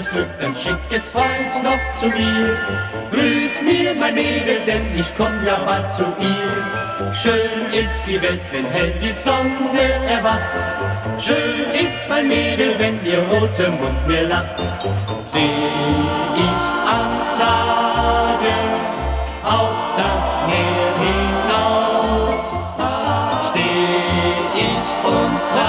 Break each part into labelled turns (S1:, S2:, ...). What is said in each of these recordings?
S1: das Glück, dann schick es heut noch zu mir. Grüß mir, mein Mädel, denn ich komm ja bald zu ihr. Schön ist die Welt, wenn hell die Sonne erwacht. Schön ist mein Mädel, wenn ihr roter Mund mir lacht. Seh ich am Tage auf das Meer hinaus, steh ich und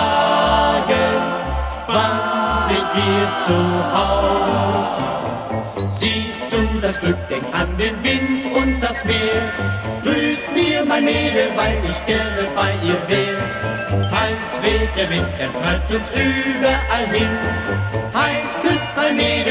S1: wir zu Haus? Siehst du das Glück, denk an den Wind und das Meer. Grüß mir, mein Mädel, weil ich gerne bei ihr wär. Heiß weht der Wind, er treibt uns überall hin. Heiß küsst mein Mädel,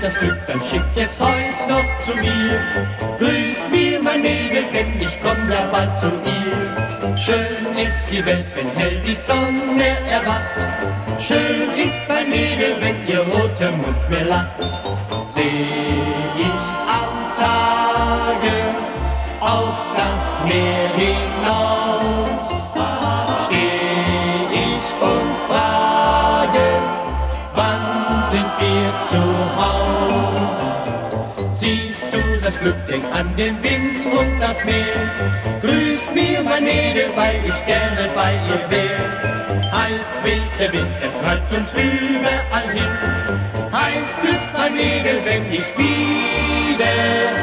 S1: Das Glück, dann schick es heut noch zu mir. Grüß mir, mein Mädel, denn ich komm ja bald zu ihr. Schön ist die Welt, wenn hell die Sonne erwacht. Schön ist mein Mädel, wenn ihr roter Mund mir lacht. Seh ich am Tage auf das Meer hinaus, sind wir zu Haus? Siehst du das Glück, denk an den Wind und das Meer. Grüß mir, mein Mädel, weil ich gerne bei ihr wär. Heiß weht der Wind, er treibt uns überall hin. Heiß küsst mein Mädel, wenn ich wieder